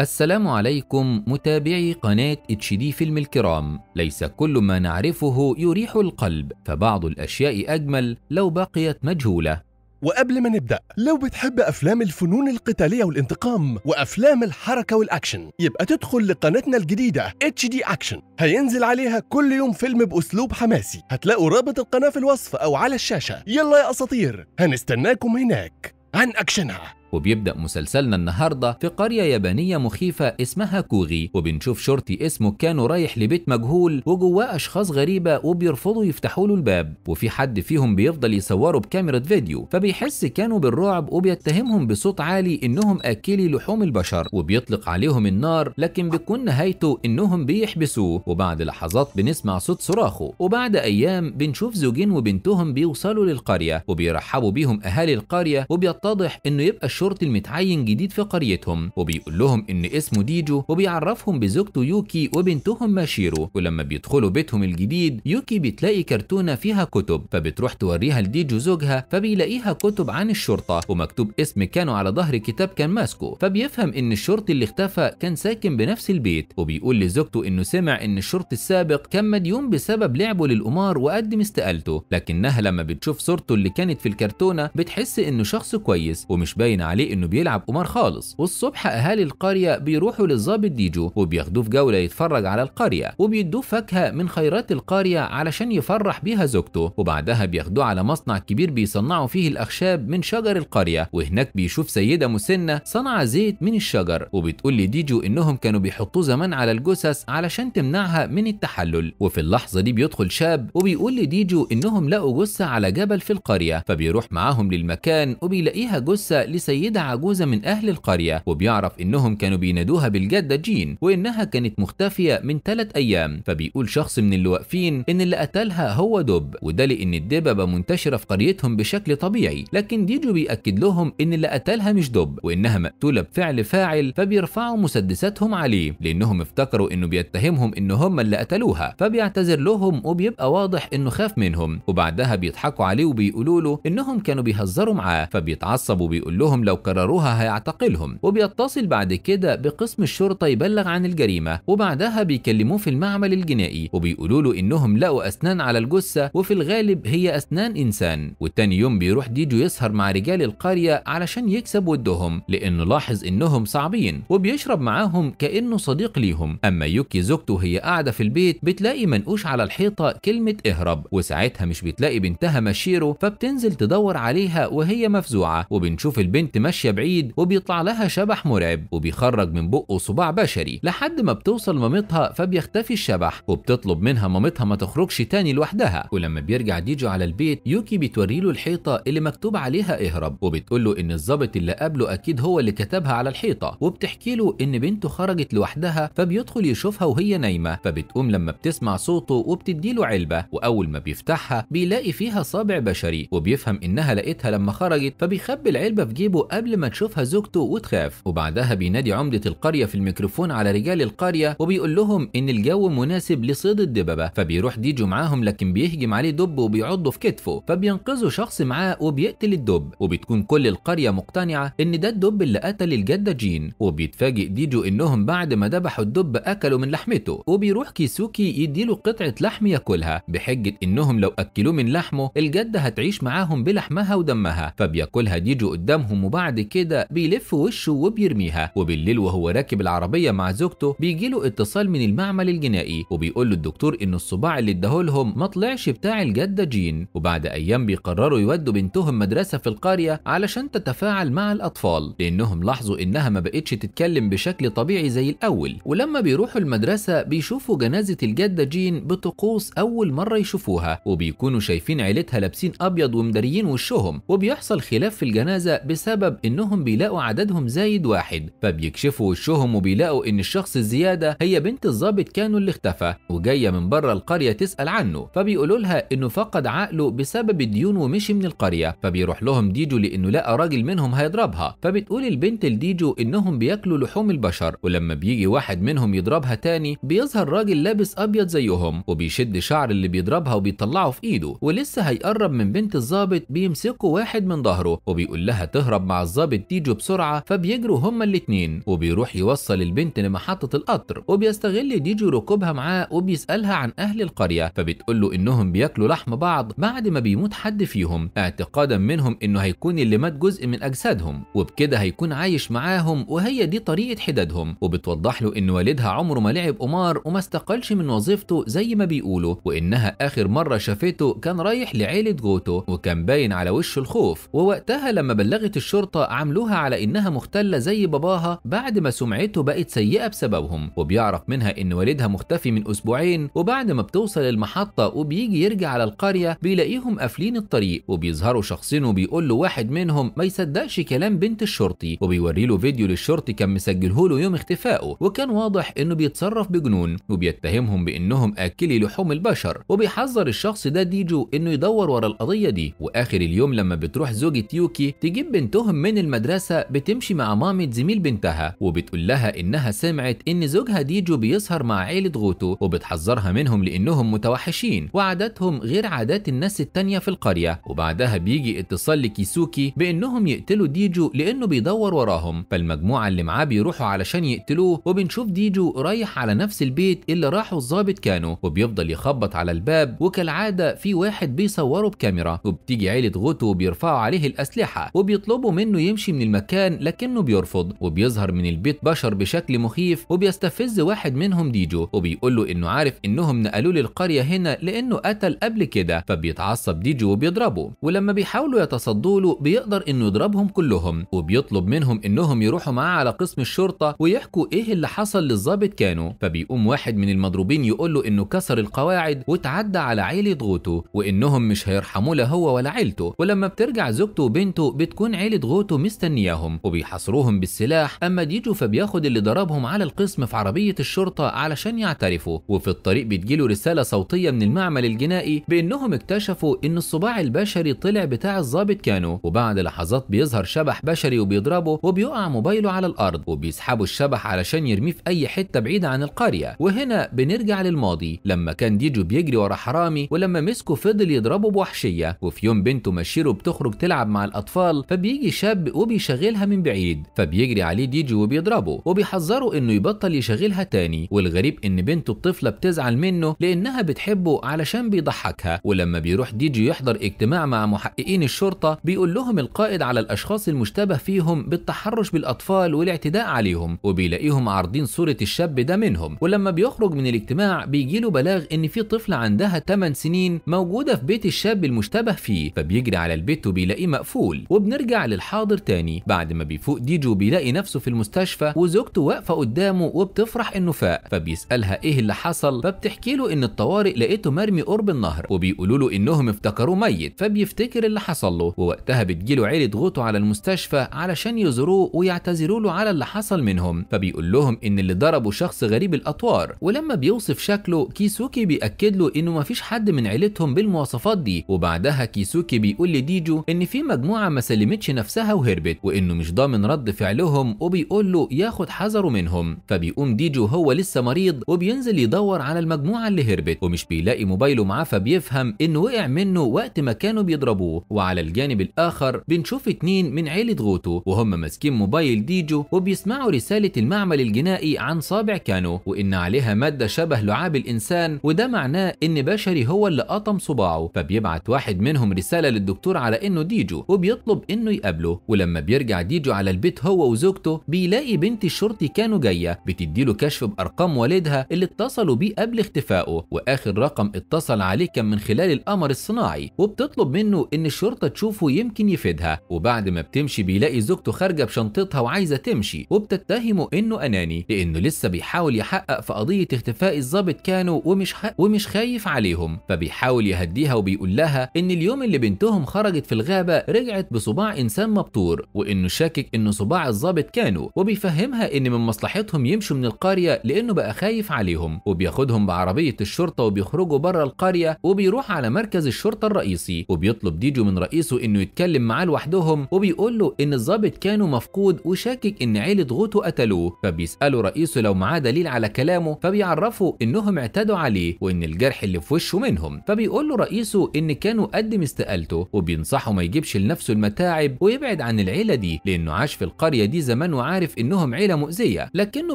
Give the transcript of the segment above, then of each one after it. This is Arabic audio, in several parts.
السلام عليكم متابعي قناة HD Film الكرام. ليس كل ما نعرفه يريح القلب فبعض الأشياء أجمل لو بقيت مجهولة. وقبل ما نبدأ لو بتحب أفلام الفنون القتالية والانتقام وأفلام الحركة والأكشن يبقى تدخل لقناتنا الجديدة HD Action. هينزل عليها كل يوم فيلم بأسلوب حماسي. هتلاقوا رابط القناة في الوصف أو على الشاشة. يلا يا أساطير هنستناكم هناك. عن أكشنها. وبيبدأ مسلسلنا النهاردة في قرية يابانية مخيفة اسمها كوغي وبنشوف شرطي اسمه كانوا رايح لبيت مجهول وجواه أشخاص غريبة وبيرفضوا يفتحوا له الباب وفي حد فيهم بيفضل يصوره بكاميرا فيديو فبيحس كانوا بالرعب وبيتهمهم بصوت عالي إنهم آكلي لحوم البشر وبيطلق عليهم النار لكن بتكون نهايته إنهم بيحبسوه وبعد لحظات بنسمع صوت صراخه وبعد أيام بنشوف زوجين وبنتهم بيوصلوا للقرية وبيرحبوا بيهم أهالي القرية وبيتضح إنه يبقى الشرطي المتعين جديد في قريتهم وبيقول لهم إن اسمه ديجو وبيعرفهم بزوجته يوكي وبنتهم ماشيرو. ولما بيدخلوا بيتهم الجديد يوكي بتلاقي كرتونة فيها كتب فبتروح توريها لديجو زوجها فبيلاقيها كتب عن الشرطة ومكتوب اسم كانوا على ظهر كتاب كان ماسكه. فبيفهم إن الشرطي اللي اختفى كان ساكن بنفس البيت وبيقول لزوجته إنه سمع إن الشرطي السابق كان مديون بسبب لعبه للقمار وقدم استقالته. لكنها لما بتشوف صورته اللي كانت في الكرتونة بتحس إنه شخص كويس ومش باين عليه إنه بيلعب قمار خالص. والصبح أهالي القرية بيروحوا للظابط ديجو وبياخدوه في جولة يتفرج على القرية وبيدوه فاكهة من خيرات القرية علشان يفرح بيها زوجته وبعدها بياخدوه على مصنع كبير بيصنعوا فيه الأخشاب من شجر القرية وهناك بيشوف سيدة مسنة بتصنع زيت من الشجر وبتقول لديجو إنهم كانوا بيحطوه زمان على الجثث علشان تمنعها من التحلل. وفي اللحظة دي بيدخل شاب وبيقول لديجو إنهم لقوا جثة على جبل في القرية فبيروح معاهم للمكان وبيلاقيها جثة لسيدة عجوزة من أهل القرية وبيعرف إنهم كانوا بينادوها بالجدة جين وإنها كانت مختفية من ثلاث أيام. فبيقول شخص من اللي واقفين إن اللي قتلها هو دب وده لأن الدببة منتشرة في قريتهم بشكل طبيعي. لكن ديجو بيأكد لهم إن اللي قتلها مش دب وإنها مقتولة بفعل فاعل فبيرفعوا مسدساتهم عليه لأنهم افتكروا إنه بيتهمهم إن هم اللي قتلوها. فبيعتذر لهم وبيبقى واضح إنه خاف منهم. وبعدها بيضحكوا عليه وبيقولوا له إنهم كانوا بيهزروا معاه. فبيتعصب وبيقول لهم لو كرروها هيعتقلهم. وبيتصل بعد كده بقسم الشرطة يبلغ عن الجريمة وبعدها بيكلموه في المعمل الجنائي وبيقولوا له إنهم لقوا أسنان على الجثة وفي الغالب هي أسنان إنسان. والتاني يوم بيروح ديجو يسهر مع رجال القرية علشان يكسب ودهم لأنه لاحظ إنهم صعبين وبيشرب معاهم كأنه صديق ليهم. أما يوكي زوجته هي قاعدة في البيت بتلاقي منقوش على الحيطة كلمة اهرب وساعتها مش بتلاقي بنتها ماشيرو فبتنزل تدور عليها وهي مفزوعة. وبنشوف البنت ماشية بعيد وبيطلع لها شبح مرعب وبيخرج من بقه صباع بشري لحد ما بتوصل مامتها فبيختفي الشبح وبتطلب منها مامتها ما تخرجش تاني لوحدها. ولما بيرجع ديجو على البيت يوكي بتوري له الحيطة اللي مكتوب عليها اهرب وبتقول له إن الظابط اللي قبله أكيد هو اللي كتبها على الحيطة وبتحكي له إن بنته خرجت لوحدها فبيدخل يشوفها وهي نايمة. فبتقوم لما بتسمع صوته وبتدي له علبة وأول ما بيفتحها بيلاقي فيها صابع بشري وبيفهم إنها لقيتها لما خرجت فبيخبي العلبة في جيبه قبل ما تشوفها زوجته وتخاف. وبعدها بينادي عمدة القرية في الميكروفون على رجال القرية وبيقول لهم إن الجو مناسب لصيد الدببة. فبيروح ديجو معاهم لكن بيهجم عليه دب وبيعضه في كتفه. فبينقذه شخص معاه وبيقتل الدب. وبتكون كل القرية مقتنعة إن ده الدب اللي قتل الجدة جين وبيتفاجئ ديجو إنهم بعد ما ذبحوا الدب أكلوا من لحمته. وبيروح كيسوكي يديله قطعة لحم ياكلها. بحجة إنهم لو أكلوا من لحمه الجدة هتعيش معاهم بلحمها ودمها. فبياكلها ديجو قدامهم وبعد كده بيلف وشه وبيرميها. وبالليل وهو راكب العربية مع زوجته بيجي له اتصال من المعمل الجنائي وبيقول له الدكتور إن الصباع اللي اداهولهم ما طلعش بتاع الجده جين. وبعد أيام بيقرروا يودوا بنتهم مدرسة في القرية علشان تتفاعل مع الأطفال لأنهم لاحظوا إنها ما بقتش تتكلم بشكل طبيعي زي الأول. ولما بيروحوا المدرسة بيشوفوا جنازة الجده جين بطقوس أول مرة يشوفوها وبيكونوا شايفين عيلتها لابسين أبيض ومداريين وشهم. وبيحصل خلاف في الجنازة بسبب إنهم بيلاقوا عددهم زايد واحد فبيكشفوا وشهم وبيلاقوا إن الشخص الزيادة هي بنت الضابط كانوا اللي اختفى وجاية من بره القرية تسأل عنه فبيقولوا لها إنه فقد عقله بسبب الديون ومشي من القرية فبيروح لهم ديجو لإنه لقى راجل منهم هيضربها فبتقول البنت لديجو إنهم بياكلوا لحوم البشر ولما بيجي واحد منهم يضربها تاني بيظهر راجل لابس أبيض زيهم وبيشد شعر اللي بيضربها وبيطلعه في إيده ولسه هيقرب من بنت الضابط بيمسكوا واحد من ظهره وبيقول لها تهرب مع مع الضابط ديجو بسرعة فبيجروا هما الاتنين. وبيروح يوصل البنت لمحطة القطر وبيستغل ديجو ركوبها معاه وبيسألها عن أهل القرية. فبتقول له إنهم بياكلوا لحم بعض بعد ما بيموت حد فيهم. اعتقادا منهم إنه هيكون اللي مات جزء من أجسادهم. وبكده هيكون عايش معاهم وهي دي طريقة حدادهم. وبتوضح له إن والدها عمره ما لعب قمار وما استقالش من وظيفته زي ما بيقولوا. وإنها آخر مرة شافته كان رايح لعيلة جوتو وكان باين على وشه الخوف. ووقتها لما بلغت الشرطة عاملوها على إنها مختلة زي باباها بعد ما سمعته بقت سيئة بسببهم وبيعرف منها إن والدها مختفي من أسبوعين وبعد ما بتوصل المحطة وبيجي يرجع على القرية بيلاقيهم قافلين الطريق وبيظهروا شخصين وبيقول له واحد منهم ما يصدقش كلام بنت الشرطي وبيوري له فيديو للشرطي كان مسجله له يوم اختفائه وكان واضح إنه بيتصرف بجنون وبيتهمهم بإنهم آكلي لحوم البشر وبيحذر الشخص ده ديجو إنه يدور ورا القضية دي وآخر اليوم لما بتروح زوجة يوكي تجيب بنتهم من المدرسة بتمشي مع مامة زميل بنتها وبتقول لها إنها سمعت إن زوجها ديجو بيسهر مع عيلة غوتو وبتحذرها منهم لإنهم متوحشين وعاداتهم غير عادات الناس التانية في القرية. وبعدها بيجي اتصال لكيسوكي بإنهم يقتلوا ديجو لإنه بيدور وراهم. فالمجموعة اللي معاه بيروحوا علشان يقتلوه وبنشوف ديجو رايح على نفس البيت اللي راحه الظابط كانو وبيفضل يخبط على الباب. وكالعادة في واحد بيصوره بكاميرا وبتيجي عيلة غوتو وبيرفعوا عليه الأسلحة وبيطلبوا منه يمشي من المكان لكنه بيرفض وبيظهر من البيت بشر بشكل مخيف وبيستفز واحد منهم ديجو وبيقول له إنه عارف إنهم نقلوه للقرية هنا لإنه قتل قبل كده فبيتعصب ديجو وبيضربه ولما بيحاولوا يتصدوا له بيقدر إنه يضربهم كلهم وبيطلب منهم إنهم يروحوا معاه على قسم الشرطة ويحكوا إيه اللي حصل للظابط كانو فبيقوم واحد من المضروبين يقول له إنه كسر القواعد وتعدى على عيلة غوتو وإنهم مش هيرحموه لا هو ولا عيلته ولما بترجع زوجته وبنته بتكون عيلة غوتو مستنياهم وبيحاصروهم بالسلاح أما ديجو فبياخد اللي ضربهم على القسم في عربية الشرطة علشان يعترفوا. وفي الطريق بتجيله رسالة صوتية من المعمل الجنائي بأنهم اكتشفوا إن الصباع البشري طلع بتاع الظابط كانو وبعد لحظات بيظهر شبح بشري وبيضربه وبيقع موبايله على الأرض وبيسحبوا الشبح علشان يرميه في أي حتة بعيدة عن القرية. وهنا بنرجع للماضي لما كان ديجو بيجري ورا حرامي ولما مسكه فضل يضربه بوحشية. وفي يوم بنته ماشيرو بتخرج تلعب مع الأطفال فبيجي شاب وبيشاغلها من بعيد فبيجري عليه ديجو وبيضربه وبيحذره إنه يبطل يشاغلها تاني. والغريب إن بنته الطفلة بتزعل منه لإنها بتحبه علشان بيضحكها. ولما بيروح ديجو يحضر اجتماع مع محققين الشرطة بيقول لهم القائد على الأشخاص المشتبه فيهم بالتحرش بالأطفال والاعتداء عليهم وبيلاقيهم عارضين صورة الشاب ده منهم. ولما بيخرج من الاجتماع بيجيله بلاغ إن في طفلة عندها 8 سنين موجودة في بيت الشاب المشتبه فيه فبيجري على البيت وبيلاقيه مقفول. وبنرجع للحاضر تاني. بعد ما بيفوق ديجو بيلاقي نفسه في المستشفى وزوجته واقفة قدامه وبتفرح انه فاق. فبيسألها إيه اللي حصل؟ فبتحكي له إن الطوارئ لقيته مرمي قرب النهر وبيقولوا له إنهم افتكروه ميت. فبيفتكر اللي حصل له ووقتها بتجيله عيلة غوتو على المستشفى علشان يزوروه ويعتذروا له على اللي حصل منهم. فبيقول لهم إن اللي ضربه شخص غريب الأطوار. ولما بيوصف شكله كيسوكي بيأكد له إنه مفيش حد من عيلتهم بالمواصفات دي. وبعدها كيسوكي بيقول لديجو إن في مجموعة ما سلمتش نفسها وهربت وإنه مش ضامن رد فعلهم وبيقول له ياخد حذره منهم. فبيقوم ديجو هو لسه مريض وبينزل يدور على المجموعة اللي هربت. ومش بيلاقي موبايله معاه فبيفهم إنه وقع منه وقت ما كانوا بيضربوه. وعلى الجانب الآخر بنشوف اتنين من عيلة غوتو وهم ماسكين موبايل ديجو وبيسمعوا رسالة المعمل الجنائي عن صابع كانو وإن عليها مادة شبه لعاب الإنسان وده معناه إن بشري هو اللي قطم صباعه. فبيبعت واحد منهم رسالة للدكتور على إنه ديجو وبيطلب إنه يقابله. ولما بيرجع ديجو على البيت هو وزوجته بيلاقي بنت الشرطي كانو جاية بتديله كشف بأرقام والدها اللي اتصلوا بيه قبل اختفائه وآخر رقم اتصل عليه كان من خلال القمر الصناعي وبتطلب منه إن الشرطة تشوفه يمكن يفيدها وبعد ما بتمشي بيلاقي زوجته خارجة بشنطتها وعايزة تمشي وبتتهمه إنه أناني لأنه لسه بيحاول يحقق في قضية اختفاء الضابط كانو ومش. ومش خايف عليهم فبيحاول يهديها وبيقول لها إن اليوم اللي بنتهم خرجت في الغابة رجعت بصباع إنسان مبتور وإنه شاكك انه صباع الضابط كانو وبيفهمها إن من مصلحتهم يمشوا من القرية لأنه بقى خايف عليهم وبياخدهم بعربية الشرطة وبيخرجوا بره القرية وبيروح على مركز الشرطة الرئيسي وبيطلب ديجو من رئيسه إنه يتكلم معاه لوحدهم وبيقول له إن الضابط كانو مفقود وشاكك إن عيلة غوتو قتلوه فبيسأله رئيسه لو معاه دليل على كلامه فبيعرفه إنهم اعتدوا عليه وإن الجرح اللي في وشه منهم فبيقول له رئيسه إن كانو قدم استقالته وبينصحه ما يجيبش لنفسه المتاعب يبعد عن العيلة دي لأنه عاش في القرية دي زمان وعارف إنهم عيلة مؤذية. لكنه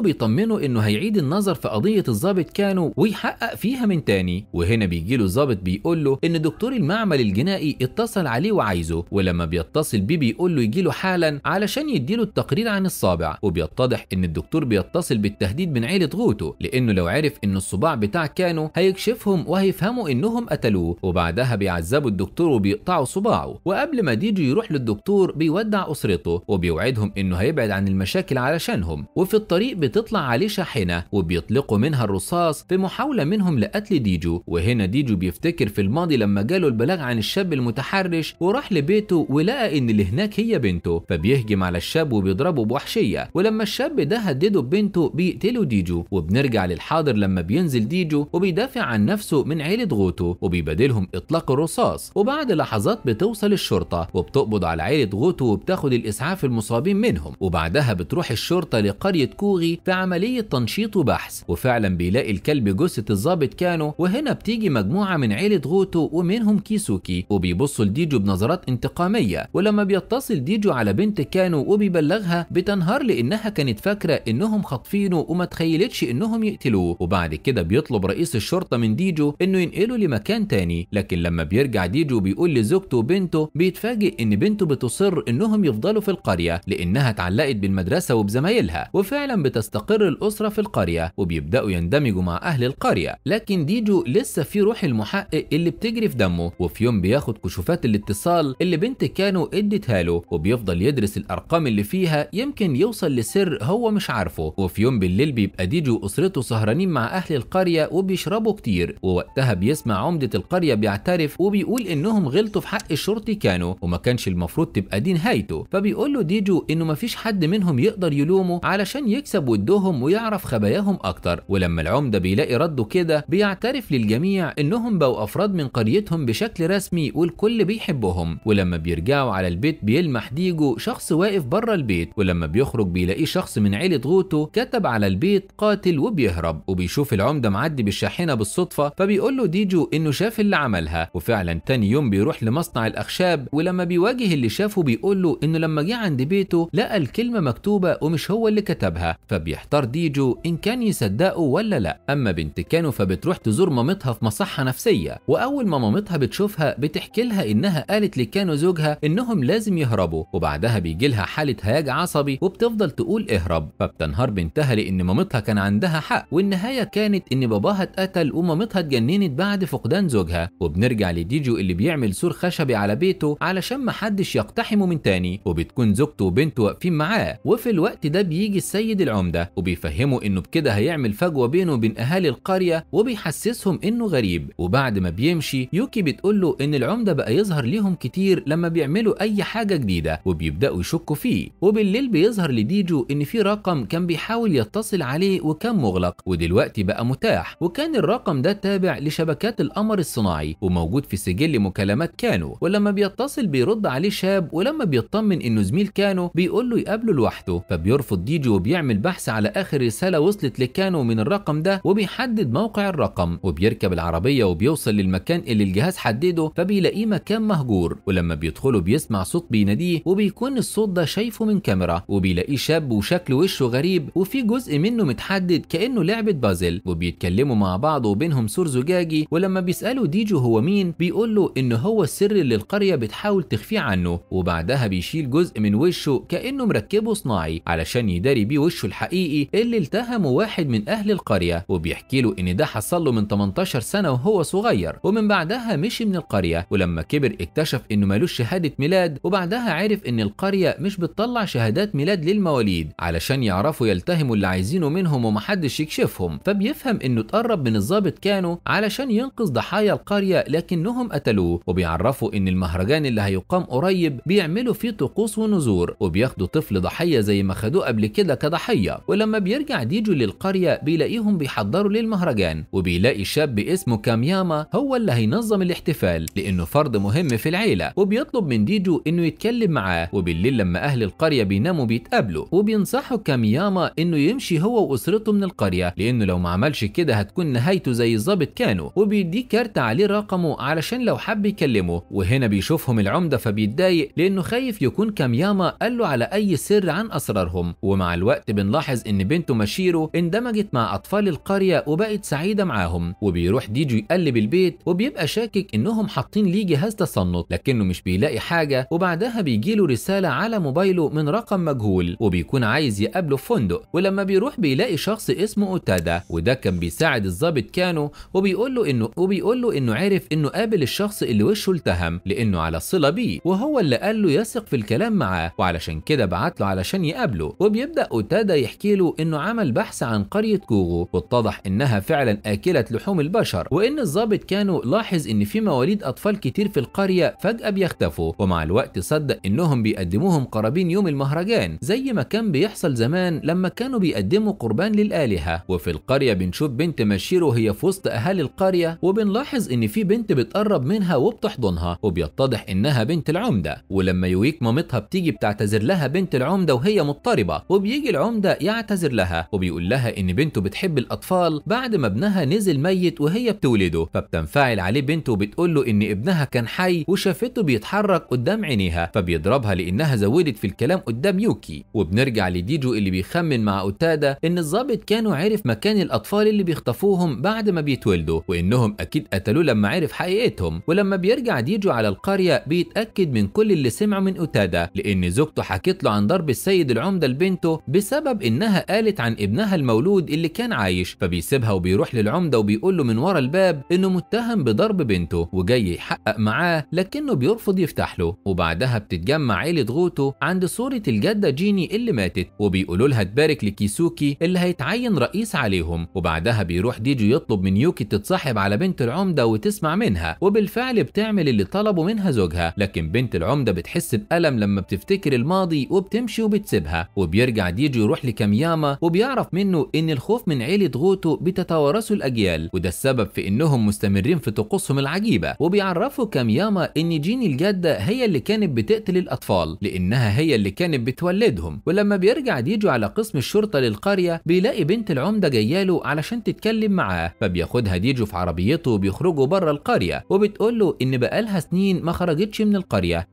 بيطمنه إنه هيعيد النظر في قضية الضابط كانو ويحقق فيها من تاني. وهنا بيجيله ضابط بيقول له إن دكتور المعمل الجنائي اتصل عليه وعايزه ولما بيتصل بيه بيقول له يجيله حالا علشان يديله التقرير عن الصباع. وبيتضح إن الدكتور بيتصل بالتهديد من عيلة غوتو لأنه لو عرف إن الصباع بتاع كانوا هيكشفهم وهيفهموا إنهم قتلوه. وبعدها بيعذبوا الدكتور وبيقطعوا صباعه. وقبل ما ديجو يروح للدكتور بيودع أسرته وبيوعدهم إنه هيبعد عن المشاكل علشانهم. وفي الطريق بتطلع عليه شاحنة وبيطلقوا منها الرصاص في محاولة منهم لقتل ديجو. وهنا ديجو بيفتكر في الماضي لما جاله البلاغ عن الشاب المتحرش وراح لبيته ولقى إن اللي هناك هي بنته. فبيهجم على الشاب وبيضربه بوحشية. ولما الشاب ده هدده ببنته بيقتله ديجو. وبنرجع للحاضر لما بينزل ديجو وبيدافع عن نفسه من عيلة غوتو. وبيبادلهم إطلاق الرصاص. وبعد لحظات بتوصل الشرطة. وبتقبض على عيلة غوتو وبتاخد الإسعاف المصابين منهم وبعدها بتروح الشرطة لقرية كوغي في عملية تمشيط وبحث وفعلا بيلاقي الكلب جثة الضابط كانوا وهنا بتيجي مجموعة من عيلة غوتو ومنهم كيسوكي وبيبصوا لديجو بنظرات انتقامية ولما بيتصل ديجو على بنت كانوا وبيبلغها بتنهار لأنها كانت فاكرة إنهم خاطفينه وما تخيلتش إنهم يقتلوه وبعد كده بيطلب رئيس الشرطة من ديجو إنه ينقله لمكان تاني لكن لما بيرجع ديجو بيقول لزوجته وبنته بيتفاجئ إن بنته بتصر إنهم يفضلوا في القرية لأنها اتعلقت بالمدرسة وبزمايلها وفعلا بتستقر الأسرة في القرية وبيبدأوا يندمجوا مع أهل القرية. لكن ديجو لسه في روح المحقق اللي بتجري في دمه وفي يوم بياخد كشوفات الاتصال اللي بنت كانوا ادتها له وبيفضل يدرس الأرقام اللي فيها يمكن يوصل لسر هو مش عارفه. وفي يوم بالليل بيبقى ديجو وأسرته سهرانين مع أهل القرية وبيشربوا كتير. ووقتها بيسمع عمدة القرية بيعترف وبيقول إنهم غلطوا في حق الشرطي كانوا وما كانش المفروض تبقى دي نهايته فبيقول له ديجو إنه مفيش حد منهم يقدر يلومه علشان يكسب ودهم ويعرف خباياهم أكتر. ولما العمدة بيلاقي رده كده بيعترف للجميع إنهم بقوا أفراد من قريتهم بشكل رسمي والكل بيحبهم. ولما بيرجعوا على البيت بيلمح ديجو شخص واقف بره البيت. ولما بيخرج بيلاقيه شخص من عيلة غوتو كتب على البيت قاتل وبيهرب. وبيشوف العمدة معدي بالشاحنة بالصدفة فبيقول له ديجو إنه شاف اللي عملها. وفعلا تاني يوم بيروح لمصنع الأخشاب ولما بيواجه اللي شافه بيقول له إنه لما جه عند بيته لقى الكلمة مكتوبة ومش هو اللي كتبها فبيحتار ديجو إن كان يصدقه ولا لأ. أما بنت كانو فبتروح تزور مامتها في مصحة نفسية وأول ما مامتها بتشوفها بتحكي لها إنها قالت لكانو زوجها إنهم لازم يهربوا وبعدها بيجي لها حالة هياج عصبي وبتفضل تقول اهرب. فبتنهار بنتها لأن مامتها كان عندها حق والنهاية كانت إن باباها اتقتل ومامتها اتجننت بعد فقدان زوجها. وبنرجع لديجو اللي بيعمل سور خشبي على بيته علشان محدش يقتحمه من تاني وبتكون زوجته وبنته واقفين معاه. وفي الوقت ده بيجي السيد العمدة وبيفهمه إنه بكده هيعمل فجوة بينه وبين أهالي القرية وبيحسسهم إنه غريب. وبعد ما بيمشي يوكي بتقول له إن العمدة بقى يظهر ليهم كتير لما بيعملوا أي حاجة جديدة وبيبدأوا يشكوا فيه. وبالليل بيظهر لديجو إن في رقم كان بيحاول يتصل عليه وكان مغلق ودلوقتي بقى متاح. وكان الرقم ده تابع لشبكات القمر الصناعي وموجود في سجل مكالمات كانو. ولما بيتصل بيرد عليه شاب ولما بيطمن إنه زميل كانو بيقول له يقابله لوحده فبيرفض ديجو وبيعمل بحث على آخر رسالة وصلت لكانو من الرقم ده وبيحدد موقع الرقم وبيركب العربية وبيوصل للمكان اللي الجهاز حدده فبيلاقيه مكان مهجور ولما بيدخلوا بيسمع صوت بيناديه وبيكون الصوت ده شايفه من كاميرا وبيلاقيه شاب وشكل وشه غريب وفي جزء منه متحدد كأنه لعبة بازل وبيتكلموا مع بعض وبينهم سور زجاجي ولما بيسألوا ديجو هو مين بيقول له إن هو السر اللي القرية بتحاول تخفيه عنه وبعدها بيشيل جزء من وشه كأنه مركبه صناعي علشان يداري بيه وشه الحقيقي اللي التهمه واحد من أهل القرية وبيحكي له إن ده حصل له من 18 سنة وهو صغير ومن بعدها مشي من القرية ولما كبر اكتشف إنه مالوش شهادة ميلاد وبعدها عرف إن القرية مش بتطلع شهادات ميلاد للمواليد علشان يعرفوا يلتهموا اللي عايزينه منهم ومحدش يكشفهم فبيفهم إنه اتقرب من الضابط كانوا علشان ينقذ ضحايا القرية لكنهم قتلوه وبيعرفوا إن المهرجان اللي هيقام قريب بيعملوا فيه طقوس ونذور وبياخدوا طفل ضحية زي ما خدوه قبل كده كضحية ولما بيرجع ديجو للقرية بيلاقيهم بيحضروا للمهرجان وبيلاقي شاب اسمه كامياما هو اللي هينظم الاحتفال لأنه فرد مهم في العيلة وبيطلب من ديجو إنه يتكلم معاه وبالليل لما أهل القرية بيناموا بيتقابلوا وبينصحوا كامياما إنه يمشي هو وأسرته من القرية لأنه لو ما عملش كده هتكون نهايته زي الظابط كانوا وبيديه كارت عليه رقمه علشان لو حب يكلمه وهنا بيشوفهم العمدة فبيتضايق لأنه إنه خايف يكون كامياما قال له على أي سر عن أسرارهم. ومع الوقت بنلاحظ إن بنته ماشيرو اندمجت مع أطفال القرية وبقت سعيدة معاهم. وبيروح ديجو يقلب البيت وبيبقى شاكك إنهم حاطين ليه جهاز تصنت لكنه مش بيلاقي حاجة. وبعدها بيجيله رسالة على موبايله من رقم مجهول. وبيكون عايز يقابله في فندق. ولما بيروح بيلاقي شخص اسمه أوتادا. وده كان بيساعد الضابط كانو. وبيقول له انه وبيقول له إنه عرف إنه قابل الشخص اللي وشه التهم لإنه على صلة بيه. وهو اللي قال له يثق في الكلام معاه وعلشان كده بعت له علشان يقابله. وبيبدأ أوتادا يحكي له إنه عمل بحث عن قرية كوغو واتضح إنها فعلا آكلة لحوم البشر وإن الضابط كانوا لاحظ إن في مواليد أطفال كتير في القرية فجأة بيختفوا. ومع الوقت صدق إنهم بيقدموهم قرابين يوم المهرجان زي ما كان بيحصل زمان لما كانوا بيقدموا قربان للآلهة. وفي القرية بنشوف بنت ماشيرو هي في وسط أهالي القرية وبنلاحظ إن في بنت بتقرب منها وبتحضنها وبيتضح إنها بنت العمدة. ولما يوكي مامتها بتيجي بتعتذر لها بنت العمدة وهي مضطربة وبيجي العمدة يعتذر لها وبيقول لها إن بنته بتحب الأطفال بعد ما ابنها نزل ميت وهي بتولده فبتنفعل عليه بنته وبتقول له إن ابنها كان حي وشافته بيتحرك قدام عينيها فبيضربها لإنها زودت في الكلام قدام يوكي. وبنرجع لديجو اللي بيخمن مع أوتادا إن الضابط كانوا عرف مكان الأطفال اللي بيخطفوهم بعد ما بيتولدوا وإنهم أكيد قتلوه لما عرف حقيقتهم. ولما بيرجع ديجو على القرية بيتأكد من كل اللي سمعه من اوتادا لأن زوجته حكت له عن ضرب السيد العمدة لبنته بسبب إنها قالت عن ابنها المولود اللي كان عايش فبيسيبها وبيروح للعمدة وبيقول له من ورا الباب إنه متهم بضرب بنته وجاي يحقق معاه لكنه بيرفض يفتح له وبعدها بتتجمع عيلة غوتو عند صورة الجدة جيني اللي ماتت وبيقولوا لها تبارك لكيسوكي اللي هيتعين رئيس عليهم وبعدها بيروح ديجو يطلب من يوكي تتصاحب على بنت العمدة وتسمع منها وبالفعل بتعمل اللي طلبه منها زوجها لكن بنت العمدة بتحس بألم لما بتفتكر الماضي وبتمشي وبتسيبها. وبيرجع ديجو يروح لكامياما وبيعرف منه إن الخوف من عيلة غوتو بتتوارثه الأجيال. وده السبب في إنهم مستمرين في طقوسهم العجيبة. وبيعرفوا كامياما إن جيني الجده هي اللي كانت بتقتل الأطفال لأنها هي اللي كانت بتولدهم. ولما بيرجع ديجو على قسم الشرطة للقرية بيلاقي بنت العمدة جاياله علشان تتكلم معاه. فبياخدها ديجو في عربيته وبيخرجوا بره القرية. وبتقول له إن بقالها سنين ما خرجتش من القرية.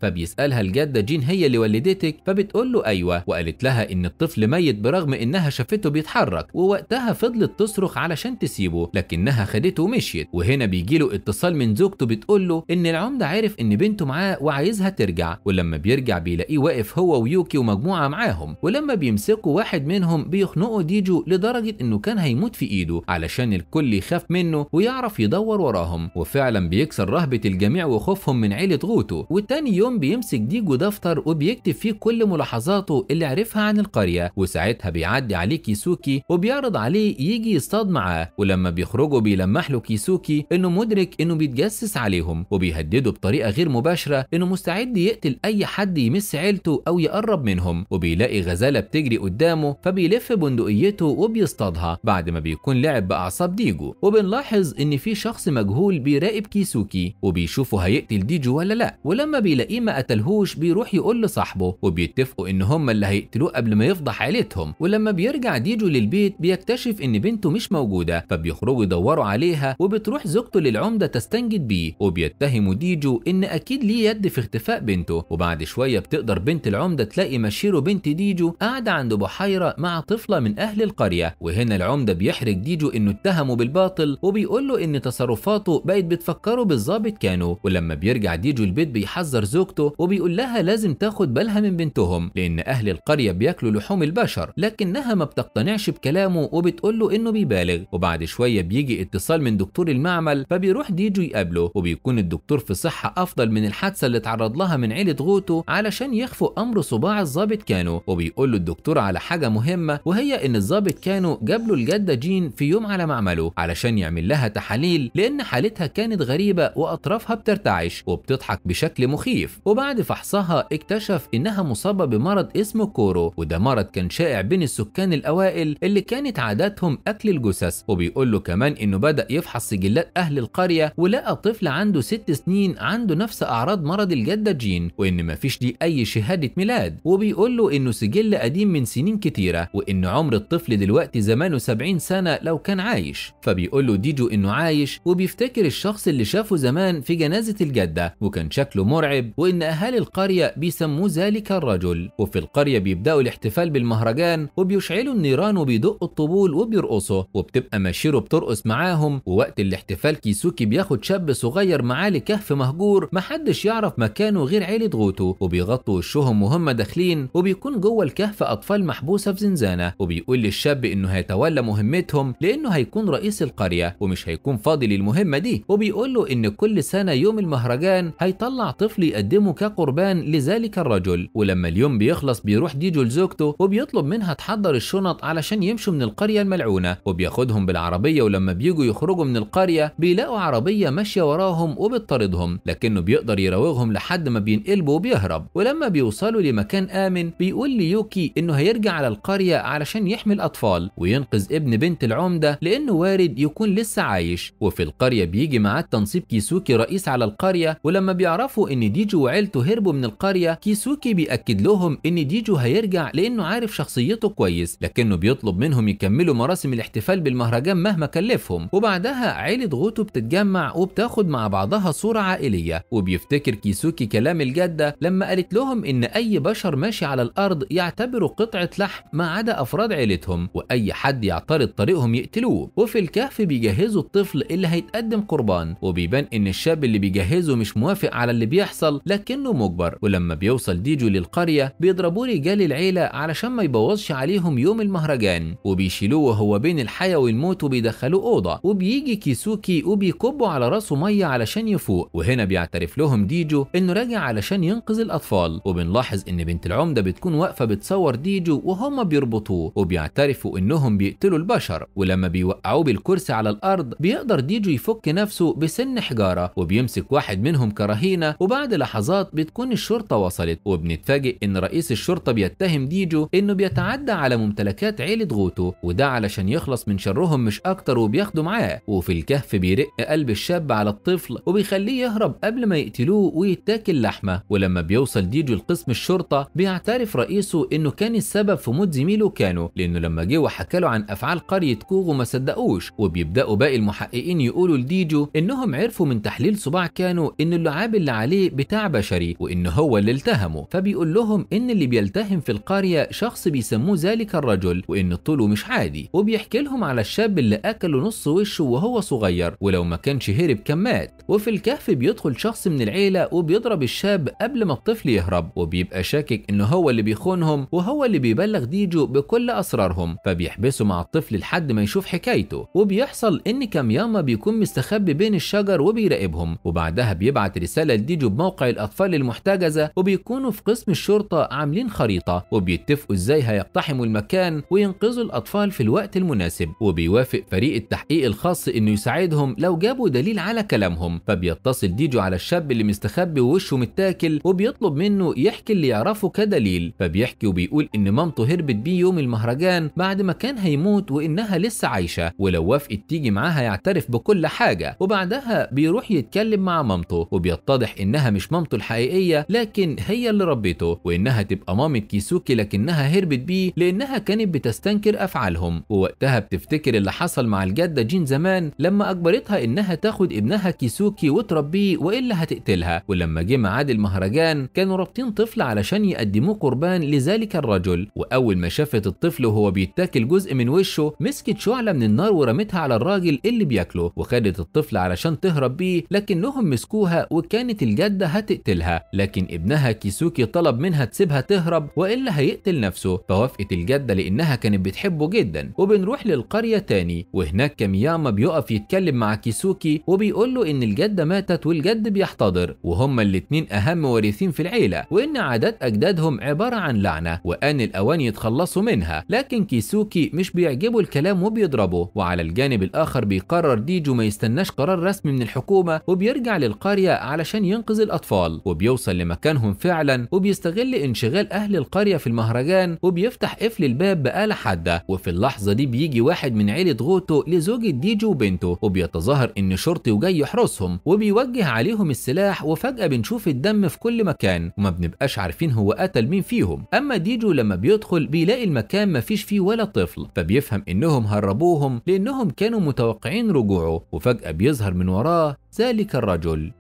فبيسالها الجده جين هي اللي ولدتك فبتقول له أيوه وقالت لها إن الطفل ميت برغم إنها شافته بيتحرك ووقتها فضلت تصرخ علشان تسيبه لكنها خدته ومشيت وهنا بيجي له اتصال من زوجته بتقول له إن العمده عارف إن بنته معاه وعايزها ترجع ولما بيرجع بيلاقيه واقف هو ويوكي ومجموعة معاهم ولما بيمسكوا واحد منهم بيخنقوا ديجو لدرجة إنه كان هيموت في إيده علشان الكل يخاف منه ويعرف يدور وراهم وفعلا بيكسر رهبة الجميع وخوفهم من عيلة غوتو وتاني يوم بيمسك ديجو دفتر وبيكتب فيه كل ملاحظاته اللي عرفها عن القرية وساعتها بيعدي عليه كيسوكي وبيعرض عليه يجي يصطاد معاه. ولما بيخرجوا بيلمح له كيسوكي إنه مدرك إنه بيتجسس عليهم وبيهدده بطريقة غير مباشرة إنه مستعد يقتل أي حد يمس عيلته أو يقرب منهم. وبيلاقي غزالة بتجري قدامه فبيلف بندقيته وبيصطادها بعد ما بيكون لعب بأعصاب ديجو. وبنلاحظ إن في شخص مجهول بيراقب كيسوكي وبيشوفه هيقتل ديجو ولا لا. ولما بيلاقيه ما قتلهوش بيروح يقول لصاحبه وبيتفقوا إن هم اللي هيقتلوه قبل ما يفضح عيلتهم ولما بيرجع ديجو للبيت بيكتشف إن بنته مش موجودة فبيخرجوا يدوروا عليها وبتروح زوجته للعمدة تستنجد بيه. وبيتهموا ديجو إن أكيد ليه يد في اختفاء بنته. وبعد شوية بتقدر بنت العمدة تلاقي ماشيرو بنت ديجو قاعدة عند بحيرة مع طفلة من أهل القرية. وهنا العمدة بيحرج ديجو إنه اتهمه بالباطل وبيقول له إن تصرفاته بقت بتفكره بالظابط كانوا. ولما بيرجع ديجو البيت بيحذر زوجته وبيقول لها لازم تاخد بالها من بنتهم لأن أهل القرية بياكلوا لحوم البشر لكنها ما بتقتنعش بكلامه وبتقول له إنه بيبالغ. وبعد شوية بيجي اتصال من دكتور المعمل فبيروح ديجو يقابله وبيكون الدكتور في صحة أفضل من الحادثة اللي اتعرض لها من عيلة غوتو علشان يخفوا أمر صباع الظابط كانوا وبيقول له الدكتور على حاجة مهمة وهي إن الظابط كانوا جاب له الجده جين في يوم على معمله علشان يعمل لها تحاليل لأن حالتها كانت غريبة وأطرافها بترتعش وبتضحك بشكل مخيف. وبعد فحصها اكتشف إنها مصابة بمرض اسمه كورو وده مرض كان شائع بين السكان الأوائل اللي كانت عاداتهم أكل الجثث. وبيقول له كمان إنه بدأ يفحص سجلات أهل القرية ولقى طفل عنده ست سنين عنده نفس أعراض مرض الجدة جين وإن مفيش ليه أي شهادة ميلاد. وبيقول له إنه سجل قديم من سنين كتيرة وإن عمر الطفل دلوقتي زمانه 70 سنة لو كان عايش. فبيقول له ديجو إنه عايش وبيفتكر الشخص اللي شافه زمان في جنازة الجدة وكان شكله مرعب وإن أهالي أهالي القرية بيسموه ذلك الرجل. وفي القرية بيبدأوا الاحتفال بالمهرجان وبيشعلوا النيران وبيدقوا الطبول وبيرقصوا وبتبقى ماشيرو بترقص معاهم. ووقت الاحتفال كيسوكي بياخد شاب صغير معاه لكهف مهجور محدش يعرف مكانه غير عيلة غوتو. وبيغطوا وشهم وهم داخلين وبيكون جوه الكهف أطفال محبوسة في زنزانة. وبيقول للشاب إنه هيتولى مهمتهم لأنه هيكون رئيس القرية ومش هيكون فاضي للمهمة دي. وبيقول له إن كل سنة يوم المهرجان هيطلع طفل يقدمه كقربان لذلك الرجل ولما اليوم بيخلص بيروح ديجو لزوجته وبيطلب منها تحضر الشنط علشان يمشوا من القرية الملعونة وبياخدهم بالعربية ولما بيجوا يخرجوا من القرية بيلاقوا عربية ماشية وراهم وبتطاردهم لكنه بيقدر يراوغهم لحد ما بينقلبوا وبيهرب ولما بيوصلوا لمكان آمن بيقول ليوكي إنه هيرجع على القرية علشان يحمي الأطفال وينقذ ابن بنت العمدة لأنه وارد يكون لسه عايش وفي القرية بيجي ميعاد تنصيب كيسوكي رئيس على القرية ولما بيعرفوا إن ديجو وعيلته هربوا من القرية كيسوكي بيأكد لهم إن ديجو هيرجع لأنه عارف شخصيته كويس لكنه بيطلب منهم يكملوا مراسم الاحتفال بالمهرجان مهما كلفهم. وبعدها عيلة غوتو بتتجمع وبتاخد مع بعضها صورة عائلية. وبيفتكر كيسوكي كلام الجدة لما قالت لهم إن أي بشر ماشي على الأرض يعتبروا قطعة لحم ما عدا أفراد عيلتهم وأي حد يعترض طريقهم يقتلوه. وفي الكهف بيجهزوا الطفل اللي هيتقدم قربان وبيبان إن الشاب اللي بيجهزه مش موافق على اللي بيحصل لكنه مجبر ولما بيوصل ديجو للقرية بيضربوه رجال العيلة علشان ما يبوظش عليهم يوم المهرجان وبيشيلوه وهو بين الحياة والموت وبيدخلوه أوضة وبيجي كيسوكي وبيكبوا على راسه مية علشان يفوق وهنا بيعترف لهم ديجو إنه راجع علشان ينقذ الأطفال وبنلاحظ إن بنت العمدة بتكون واقفة بتصور ديجو وهم بيربطوه وبيعترفوا إنهم بيقتلوا البشر ولما بيوقعوه بالكرسي على الأرض بيقدر ديجو يفك نفسه بسن حجارة وبيمسك واحد منهم كرهينة وبعد لحظات بتكون الشرطة وصلت وبنتفاجئ إن رئيس الشرطة بيتهم ديجو إنه بيتعدى على ممتلكات عيلة غوتو وده علشان يخلص من شرهم مش أكتر وبياخده معاه. وفي الكهف بيرق قلب الشاب على الطفل وبيخليه يهرب قبل ما يقتلوه ويتاكل لحمة. ولما بيوصل ديجو لقسم الشرطة بيعترف رئيسه إنه كان السبب في موت زميله كانو لأنه لما جه وحكى له عن أفعال قرية كوغو ما صدقوش. وبيبدأوا باقي المحققين يقولوا لديجو إنهم عرفوا من تحليل صباع كانو إن اللعاب اللي عليه بتاع بشري. وإن هو اللي التهمه. فبيقول لهم إن اللي بيلتهم في القرية شخص بيسموه ذلك الرجل وإن طوله مش عادي. وبيحكي لهم على الشاب اللي أكله نص وشه وهو صغير ولو ما كانش هرب كان مات. وفي الكهف بيدخل شخص من العيلة وبيضرب الشاب قبل ما الطفل يهرب. وبيبقى شاكك إنه هو اللي بيخونهم وهو اللي بيبلغ ديجو بكل أسرارهم. فبيحبسه مع الطفل لحد ما يشوف حكايته. وبيحصل إن كامياما بيكون مستخبي بين الشجر وبيراقبهم. وبعدها بيبعت رسالة لديجو بموقع الأطفال المحتجزة وبيكونوا في قسم الشرطة عاملين خريطة وبيتفقوا إزاي هيقتحموا المكان وينقذوا الأطفال في الوقت المناسب. وبيوافق فريق التحقيق الخاص إنه يساعدهم لو جابوا دليل على كلامهم. فبيتصل ديجو على الشاب اللي مستخبي ووشه متاكل وبيطلب منه يحكي اللي يعرفه كدليل. فبيحكي وبيقول إن مامته هربت بيه يوم المهرجان بعد ما كان هيموت وإنها لسه عايشة. ولو وافقت تيجي معاها يعترف بكل حاجة. وبعدها بيروح يتكلم مع مامته وبيتضح إنها مش مامته الحقيقية لكن هي اللي ربته وإنها تبقى مامة كيسوكي لكنها هربت بيه لأنها كانت بتستنكر أفعالهم. ووقتها بتفتكر اللي حصل مع الجدة جين زمان لما أجبرتها إنها تاخد ابنها كيسوكي وتربيه وإلا هتقتلها. ولما جه ميعاد المهرجان كانوا رابطين طفل علشان يقدموه قربان لذلك الرجل. وأول ما شافت الطفل وهو بيتاكل جزء من وشه مسكت شعلة من النار ورمتها على الراجل اللي بياكله. وخدت الطفل علشان تهرب بيه لكنهم مسكوها وكانت الجدة هتقتلها. لكن ابنها كيسوكي طلب منها تسيبها تهرب وإلا هيقتل نفسه فوافقت الجدة لأنها كانت بتحبه جدا. وبنروح للقرية تاني وهناك كامياما بيقف يتكلم مع كيسوكي وبيقول له إن الجدة ماتت والجد بيحتضر وهما الاتنين أهم وارثين في العيلة وإن عادات أجدادهم عبارة عن لعنة وآن الأوان يتخلصوا منها. لكن كيسوكي مش بيعجبه الكلام وبيضربه وعلى الجانب الآخر بيقرر ديجو ما يستناش قرار رسمي من الحكومة وبيرجع للقرية علشان ينقذ الأطفال. وبيوصل لمكانهم فعلا وبيستغل انشغال أهل القرية في المهرجان وبيفتح قفل الباب بآلة حادة. وفي اللحظة دي بيجي واحد من عيلة غوتو لزوجة ديجو وبنته وبيتظاهر إن شرطي وجاي يحرسهم وبيوجه عليهم السلاح وفجأة بنشوف الدم في كل مكان وما بنبقاش عارفين هو قتل مين فيهم. أما ديجو لما بيدخل بيلاقي المكان مفيش فيه ولا طفل فبيفهم إنهم هربوهم لأنهم كانوا متوقعين رجوعه. وفجأة بيظهر من وراه ذلك الرجل.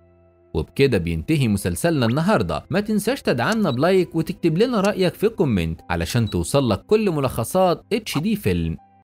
وبكده بينتهي مسلسلنا النهارده. ما تنساش تدعمنا ب like وتكتب لنا رأيك في comment علشان توصل لك كل ملخصات HD Film.